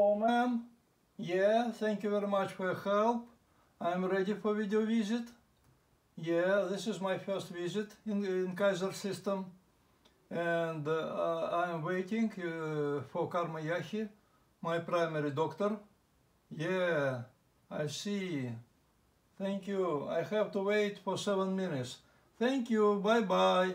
Hello, ma'am. Yeah, thank you very much for your help. I'm ready for video visit. Yeah, this is my first visit in, in Kaiser system. And uh, I'm waiting uh, for Karma Yahi, my primary doctor. Yeah, I see. Thank you. I have to wait for seven minutes. Thank you. Bye-bye.